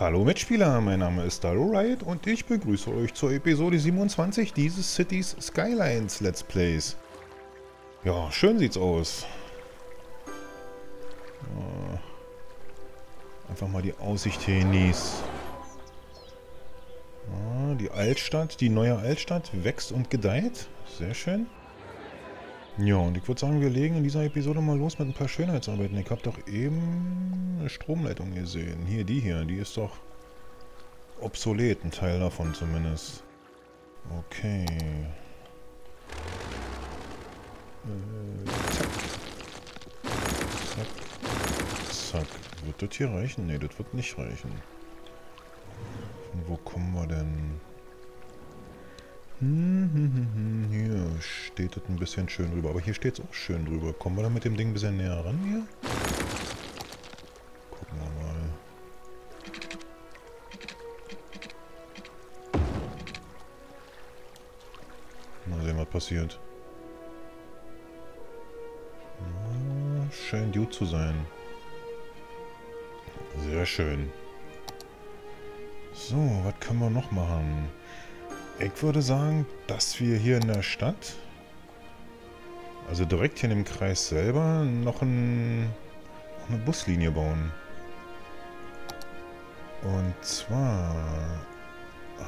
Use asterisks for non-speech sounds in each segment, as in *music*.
Hallo Mitspieler, mein Name ist Dalo Riot und ich begrüße euch zur Episode 27 dieses Cities Skylines Let's Plays. Ja, schön sieht's aus. Einfach mal die Aussicht hier genießen. Die Altstadt, die neue Altstadt wächst und gedeiht. Sehr schön. Ja, und ich würde sagen, wir legen in dieser Episode mal los mit ein paar Schönheitsarbeiten. Ich habe doch eben eine Stromleitung gesehen. Hier, die hier, die ist doch obsolet, ein Teil davon zumindest. Okay. Äh, zack. Zack. Zack. Wird das hier reichen? Ne, das wird nicht reichen. Von wo kommen wir denn? Hm, hm, hm, hier steht es ein bisschen schön drüber. Aber hier steht es auch schön drüber. Kommen wir da mit dem Ding ein bisschen näher ran hier? Gucken wir mal. Mal sehen, was passiert. Ja, scheint gut zu sein. Sehr schön. So, was können wir noch machen? Ich würde sagen, dass wir hier in der Stadt, also direkt hier in dem Kreis selber, noch, ein, noch eine Buslinie bauen. Und zwar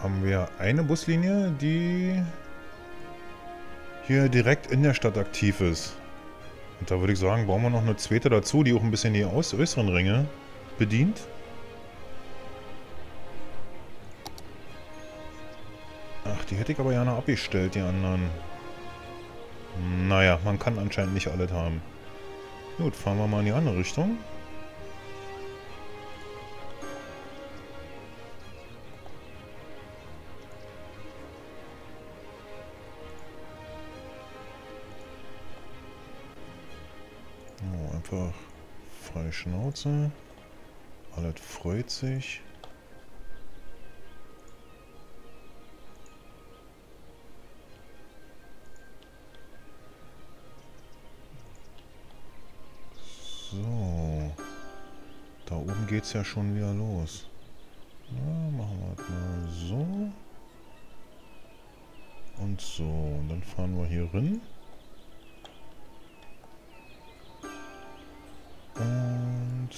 haben wir eine Buslinie, die hier direkt in der Stadt aktiv ist. Und da würde ich sagen, bauen wir noch eine zweite dazu, die auch ein bisschen die äußeren Ringe bedient. Die hätte ich aber gerne abgestellt, die anderen. Naja, man kann anscheinend nicht alles haben. Gut, fahren wir mal in die andere Richtung. Oh, einfach freie Schnauze. Alles freut sich. Geht es ja schon wieder los. Na, machen wir mal so. Und so. Und dann fahren wir hier rein. Und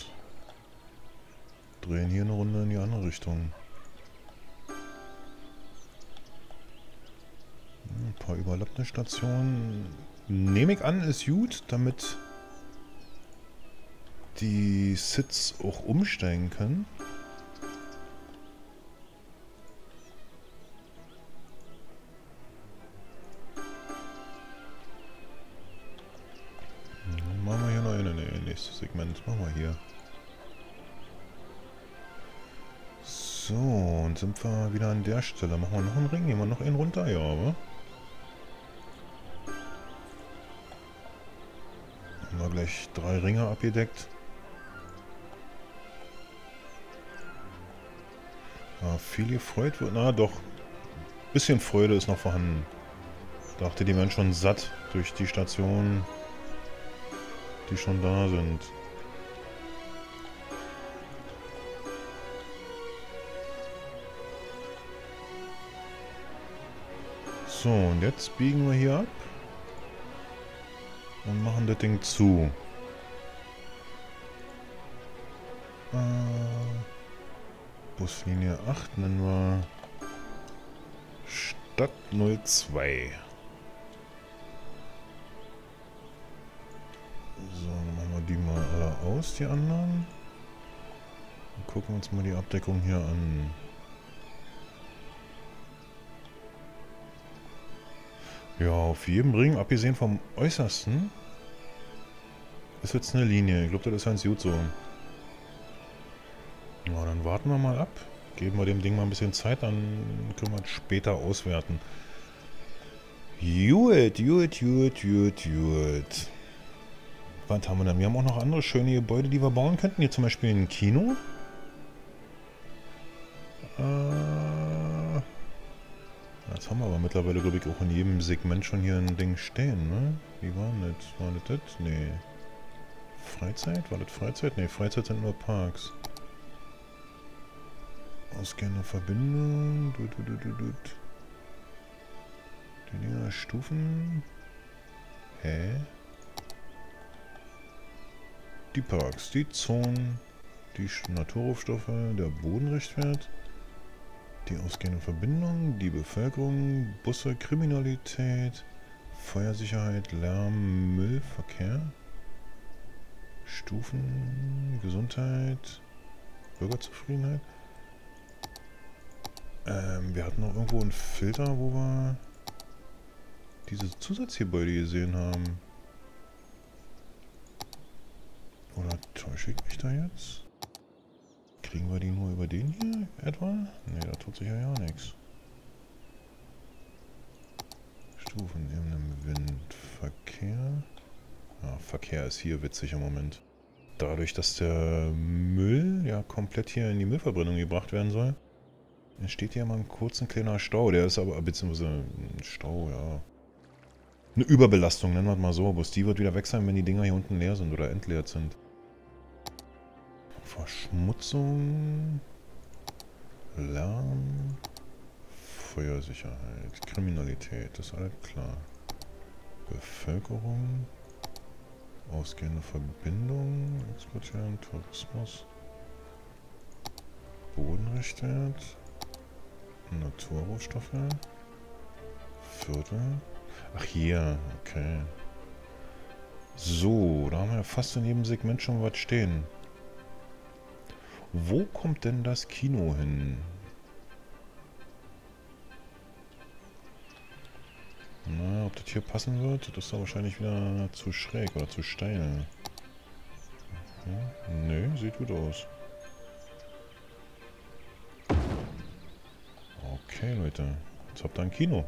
drehen hier eine Runde in die andere Richtung. Ein paar überlappende Stationen. Nehme ich an, ist gut, damit die Sits auch umsteigen können. Machen wir hier noch eine, nee, nächstes Segment. Machen wir hier. So, und sind wir wieder an der Stelle. Machen wir noch einen Ring? Gehen wir noch einen runter? Ja, aber. Haben wir gleich drei Ringe abgedeckt. Viel gefreut wird. Na doch. Bisschen Freude ist noch vorhanden. Dachte, die werden schon satt durch die Stationen, die schon da sind. So, und jetzt biegen wir hier ab. Und machen das Ding zu. Äh Buslinie 8 nennen wir Stadt 02. So, dann machen wir die mal alle aus, die anderen. Und gucken uns mal die Abdeckung hier an. Ja, auf jedem Ring, abgesehen vom äußersten, ist jetzt eine Linie. Ich glaube, das ist ganz gut so. Ja, dann warten wir mal ab. Geben wir dem Ding mal ein bisschen Zeit, dann können wir es später auswerten. Gut, gut, gut, gut, gut. Was haben wir denn? Wir haben auch noch andere schöne Gebäude, die wir bauen könnten. Hier zum Beispiel ein Kino. Äh, jetzt haben wir aber mittlerweile, glaube ich, auch in jedem Segment schon hier ein Ding stehen, ne? Wie war das? War das das? Nee. Freizeit? War das Freizeit? Nee, Freizeit sind nur Parks. Ausgehende Verbindung. Du, du, du, du, du. Die Dinger Stufen. Hä? Die Parks, die Zonen, die Naturrohstoffe, der Bodenrichtwert, die ausgehende Verbindung, die Bevölkerung, Busse, Kriminalität, Feuersicherheit, Lärm, Müll, Verkehr, Stufen, Gesundheit, Bürgerzufriedenheit. Ähm, wir hatten noch irgendwo einen Filter, wo wir diese Zusatzgebäude gesehen haben. Oder täusche ich mich da jetzt? Kriegen wir die nur über den hier etwa? Ne, da tut sich ja ja nichts. Stufen in einem Wind. Verkehr. Ja, Verkehr ist hier witzig im Moment. Dadurch, dass der Müll ja komplett hier in die Müllverbrennung gebracht werden soll, entsteht hier mal ein kurzer kleiner Stau. Der ist aber, beziehungsweise ein Stau, ja. Eine Überbelastung, nennen wir es mal so. Bloß die wird wieder weg sein, wenn die Dinger hier unten leer sind oder entleert sind. Verschmutzung, Lärm, Feuersicherheit, Kriminalität, ist alles klar. Bevölkerung, ausgehende Verbindung, exportieren, Tourismus, Bodenrichtwert, Naturrohstoffe, Viertel. Ach hier, okay. So, da haben wir fast in jedem Segment schon was stehen. Wo kommt denn das Kino hin? Na, ob das hier passen wird, das ist doch wahrscheinlich wieder zu schräg oder zu steil. Ja, nö, sieht gut aus. Okay, Leute. Jetzt habt ihr ein Kino.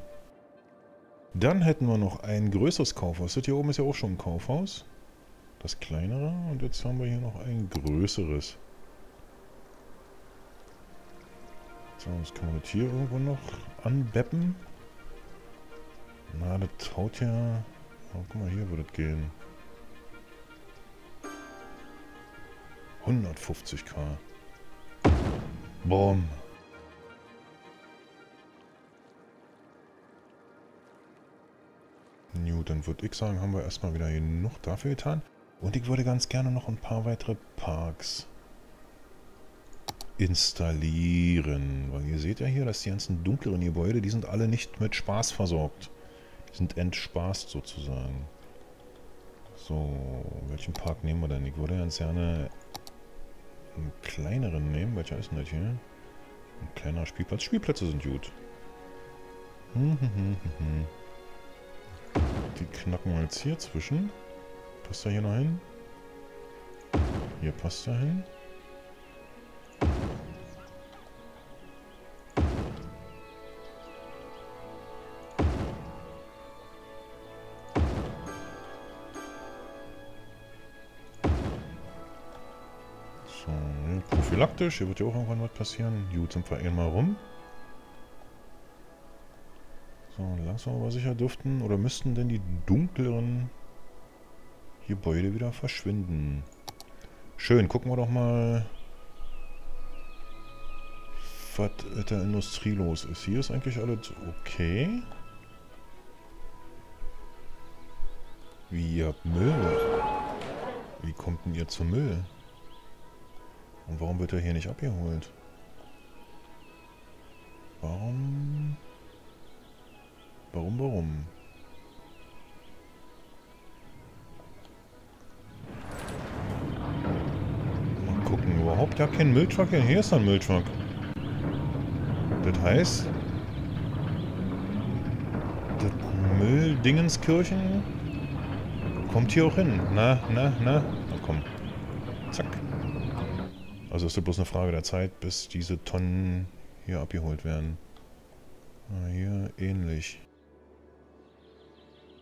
Dann hätten wir noch ein größeres Kaufhaus. Das hier oben ist ja auch schon ein Kaufhaus. Das kleinere. Und jetzt haben wir hier noch ein größeres. So, jetzt kann man das hier irgendwo noch anbeppen. Na, das haut ja... Oh, guck mal, hier würde es gehen. 150k. Boom. Gut, dann würde ich sagen, haben wir erstmal wieder genug dafür getan. Und ich würde ganz gerne noch ein paar weitere Parks installieren. Weil ihr seht ja hier, dass die ganzen dunkleren Gebäude, die sind alle nicht mit Spaß versorgt. Die sind entspaßt sozusagen. So, welchen Park nehmen wir denn? Ich würde ganz gerne einen kleineren nehmen. Welcher ist denn das hier? Ein kleiner Spielplatz. Spielplätze sind gut. Hm, hm, hm, Die knacken wir jetzt hier zwischen. Passt da hier noch hin? Hier passt er hin. prophylaktisch. Hier wird ja auch irgendwann was passieren. Gut, sind wir einmal rum. So, langsam aber sicher dürften oder müssten denn die dunkleren Gebäude wieder verschwinden. Schön, gucken wir doch mal, was mit der Industrie los ist. Hier ist eigentlich alles okay. Wie, ihr habt Müll? Wie kommt denn ihr zum Müll? Und warum wird er hier nicht abgeholt? Warum? Warum, warum? Mal gucken, überhaupt ja kein Mülltruck. Hier ist ein Mülltruck. Das heißt, das Mülldingenskirchen kommt hier auch hin. Na, na, na. Na komm. Zack. Also ist es bloß eine Frage der Zeit, bis diese Tonnen hier abgeholt werden. Ah, hier ähnlich.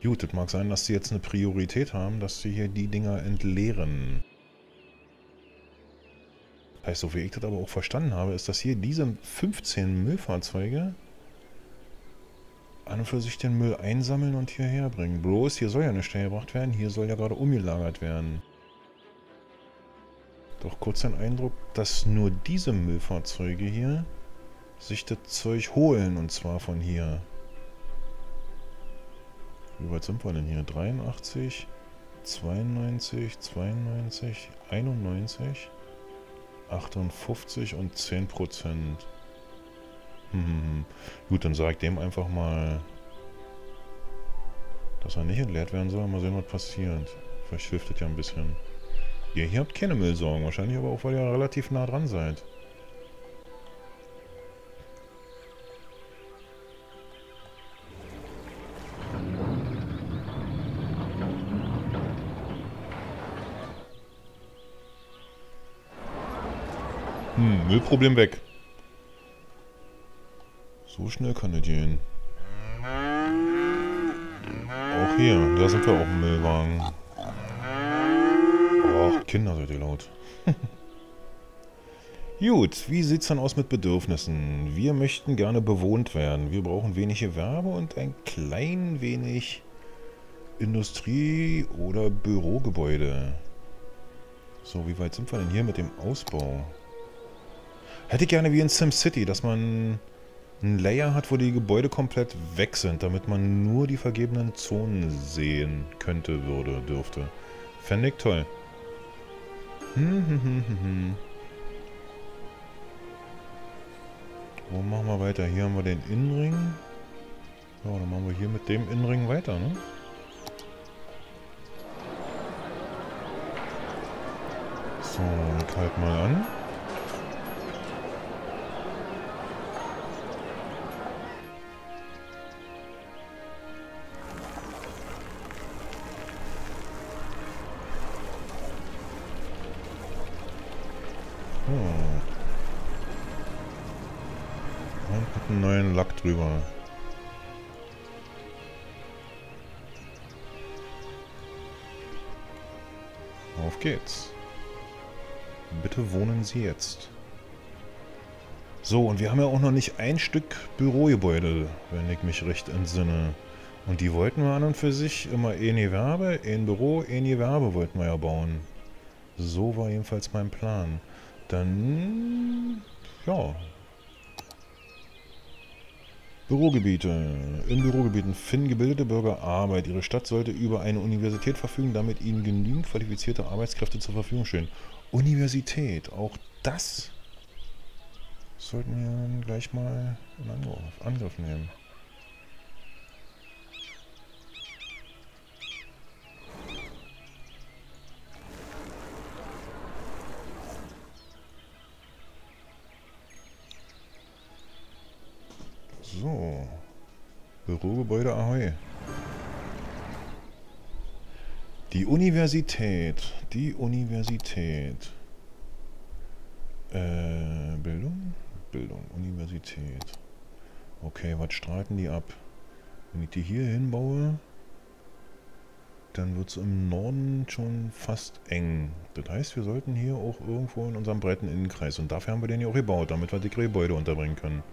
Gut, es mag sein, dass sie jetzt eine Priorität haben, dass sie hier die Dinger entleeren. Heißt, so wie ich das aber auch verstanden habe, ist, dass hier diese 15 Müllfahrzeuge an und für sich den Müll einsammeln und hierher bringen. Bloß, hier soll ja nicht gebracht werden, hier soll ja gerade umgelagert werden. Doch kurz den Eindruck, dass nur diese Müllfahrzeuge hier sich das Zeug holen. Und zwar von hier. Wie weit sind wir denn hier? 83, 92, 92, 91, 58 und 10 Prozent. Hm, gut, dann sage ich dem einfach mal, dass er nicht entleert werden soll. Mal sehen, was passiert. Vielleicht hilft das ja ein bisschen. Ihr hier habt keine Müllsorgen. Wahrscheinlich aber auch, weil ihr relativ nah dran seid. Müllproblem weg. So schnell kann das gehen. Auch hier, da sind wir auch im Müllwagen. Och, Kinder seid ihr laut. *laughs* Gut, wie sieht's dann aus mit Bedürfnissen? Wir möchten gerne bewohnt werden. Wir brauchen wenig Gewerbe und ein klein wenig Industrie- oder Bürogebäude. So, wie weit sind wir denn hier mit dem Ausbau? Hätte ich gerne wie in SimCity, dass man einen Layer hat, wo die Gebäude komplett weg sind, damit man nur die vergebenen Zonen sehen könnte, würde, dürfte. Fände ich toll. Hm, hm, hm, hm, hm. Wo machen wir weiter? Hier haben wir den Innenring. Ja, dann machen wir hier mit dem Innenring weiter, ne? So, ich halt mal an. Einen neuen Lack drüber. Auf geht's. Bitte wohnen Sie jetzt. So, und wir haben ja auch noch nicht ein Stück Bürogebäude, wenn ich mich recht entsinne. Und die wollten wir an und für sich immer ein Gewerbe, ein Büro, ein Gewerbe wollten wir ja bauen. So war jedenfalls mein Plan. Dann, ja, Bürogebiete. In Bürogebieten finden gebildete Bürger Arbeit. Ihre Stadt sollte über eine Universität verfügen, damit ihnen genügend qualifizierte Arbeitskräfte zur Verfügung stehen. Universität, auch das sollten wir gleich mal in Angriff, nehmen. Universität. Die Universität. Äh, Bildung? Bildung, Universität. Okay, was streiten die ab? Wenn ich die hier hinbaue, dann wird es im Norden schon fast eng. Das heißt, wir sollten hier auch irgendwo in unserem breiten Innenkreis. Und dafür haben wir den hier auch gebaut, damit wir die Gebäude unterbringen können.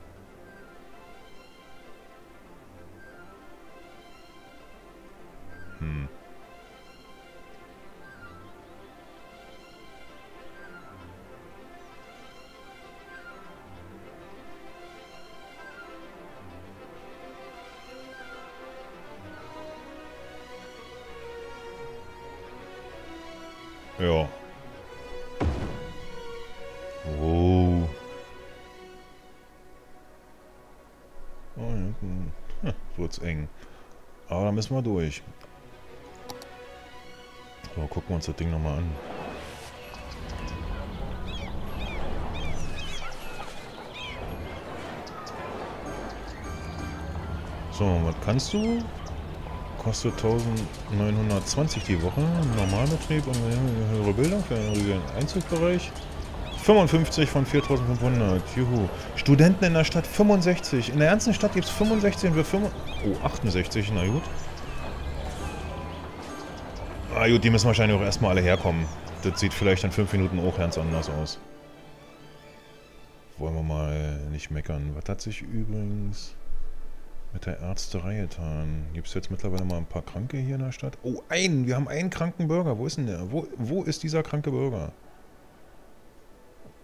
Wird's eng. Aber da müssen wir durch. So, gucken wir uns das Ding nochmal an. So, was kannst du? Kostet 1920 die Woche. Normalbetrieb und höhere Bildung für einen Einzugbereich. 55 von 4500. Juhu. Studenten in der Stadt 65. In der ganzen Stadt gibt es 65 für 5. Oh, 68. Na gut. Ah gut, die müssen wahrscheinlich auch erstmal alle herkommen. Das sieht vielleicht in 5 Minuten auch ganz anders aus. Wollen wir mal nicht meckern. Was hat sich übrigens mit der Ärzterei getan? Gibt es jetzt mittlerweile mal ein paar Kranke hier in der Stadt? Oh, einen! Wir haben einen kranken Bürger. Wo ist denn der? Wo, wo ist dieser kranke Bürger?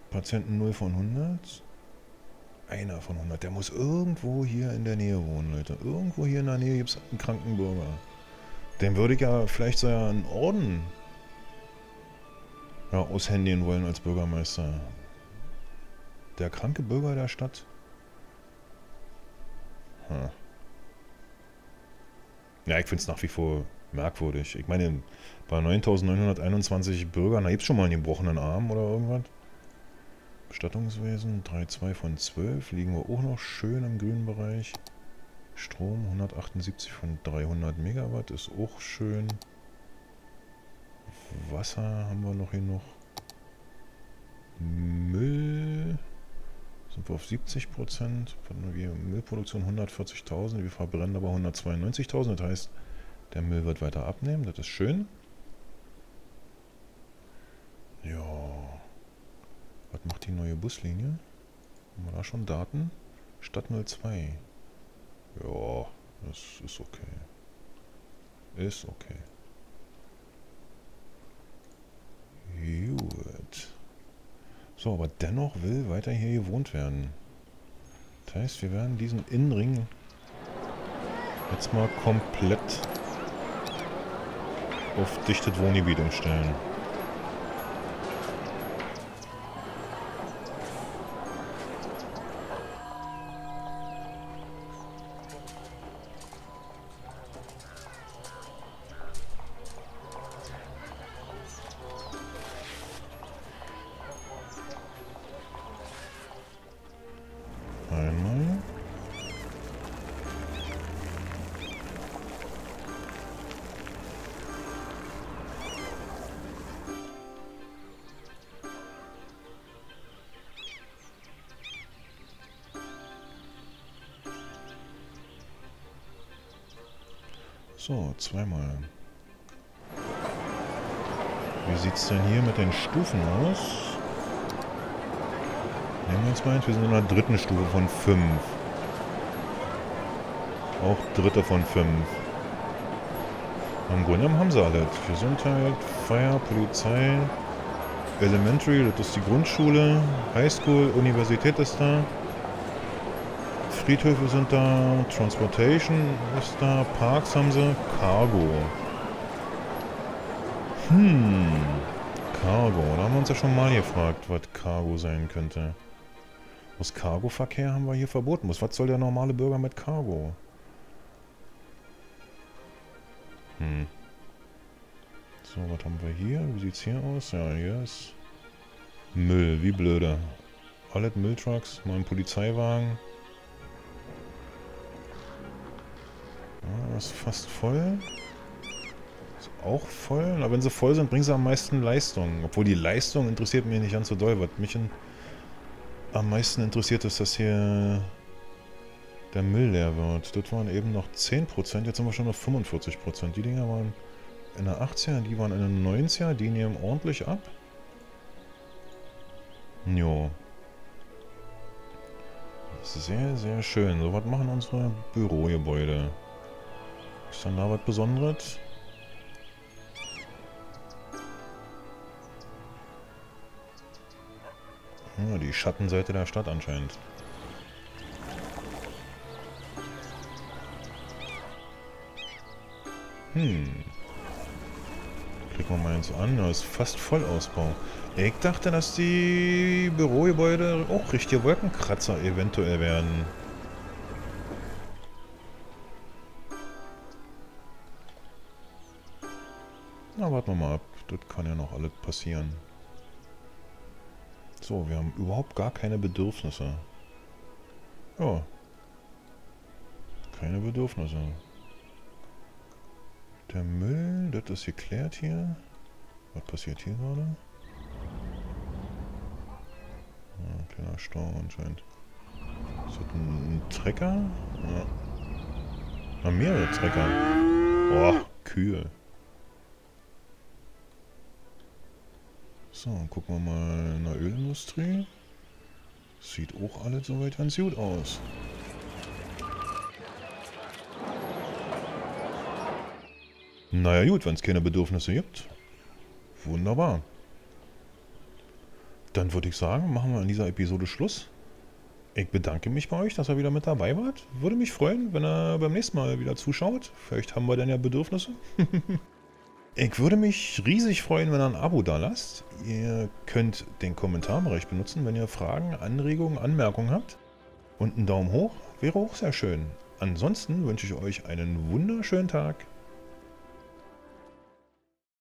Patienten 0 von 100. Einer von 100. Der muss irgendwo hier in der Nähe wohnen, Leute. Irgendwo hier in der Nähe gibt es einen kranken Bürger. Dem würde ich ja vielleicht so einen Orden ja, aushändigen wollen als Bürgermeister. Der kranke Bürger der Stadt. Hm. Ja, ich finde es nach wie vor merkwürdig. Ich meine, bei 9.921 Bürgern, da gibt es schon mal einen gebrochenen Arm oder irgendwas. Bestattungswesen, 3,2 von 12, liegen wir auch noch schön im grünen Bereich. Strom, 178 von 300 Megawatt, ist auch schön. Wasser haben wir noch hier noch. Müll sind wir auf 70 Prozent. Müllproduktion 140.000, wir verbrennen aber 192.000. Das heißt, der Müll wird weiter abnehmen, das ist schön. Ja. Was macht die neue Buslinie? Haben wir da schon Daten? Stadt 02. Ja, das ist okay. Ist okay. Gut. So, aber dennoch will weiter hier gewohnt werden. Das heißt, wir werden diesen Innenring jetzt mal komplett auf dichtet Wohngebiet umstellen. So, zweimal. Wie sieht es denn hier mit den Stufen aus? Nehmen wir uns mal ein, wir sind in der dritten Stufe von 5. Auch dritte von 5. Im Grunde haben sie alle. Gesundheit, Feuer, Polizei, Elementary, das ist die Grundschule, Highschool, Universität ist da. Friedhöfe sind da, Transportation ist da, Parks haben sie, Cargo. Hm, Cargo. Da haben wir uns ja schon mal gefragt, was Cargo sein könnte. Was Cargo-Verkehr haben wir hier verboten. Was soll der normale Bürger mit Cargo? Hm. So, was haben wir hier? Wie sieht's hier aus? Ja, hier ist Müll, wie blöde. Alle Mülltrucks, ein Polizeiwagen. Ist fast voll. Ist auch voll. Aber wenn sie voll sind, bringen sie am meisten Leistung. Obwohl die Leistung interessiert mich nicht ganz so doll. Was mich am meisten interessiert, ist, dass hier der Müll leer wird. Das waren eben noch 10%, jetzt sind wir schon auf 45%. Die Dinger waren in der 80er, die waren in der 90er, die nehmen ordentlich ab. Jo. Sehr, sehr schön. So was machen unsere Bürogebäude. Ist dann da was Besonderes? Ja, die Schattenseite der Stadt anscheinend. Hm. Klicken wir mal eins an. Das ist fast Vollausbau. Ich dachte, dass die Bürogebäude auch richtige Wolkenkratzer eventuell werden. Na, warten wir mal ab. Das kann ja noch alles passieren. So, wir haben überhaupt gar keine Bedürfnisse. Ja. Keine Bedürfnisse. Der Müll, das ist geklärt hier. Was passiert hier gerade? Ja, ein kleiner Stau anscheinend. Ist das ein, ein Trecker? Ja. Na, mehrere Trecker. Oh, Kühe. So, gucken wir mal in der Ölindustrie. Sieht auch alles soweit ganz gut aus. Naja gut, wenn es keine Bedürfnisse gibt. Wunderbar. dann würde ich sagen, machen wir an dieser Episode Schluss. Ich bedanke mich bei euch, dass ihr wieder mit dabei wart. Würde mich freuen, wenn ihr beim nächsten Mal wieder zuschaut. Vielleicht haben wir dann ja Bedürfnisse. *laughs* ich würde mich riesig freuen, wenn ihr ein Abo da lasst. Ihr könnt den Kommentarbereich benutzen, wenn ihr Fragen, Anregungen, Anmerkungen habt. Und ein Daumen hoch wäre auch sehr schön. Ansonsten wünsche ich euch einen wunderschönen Tag.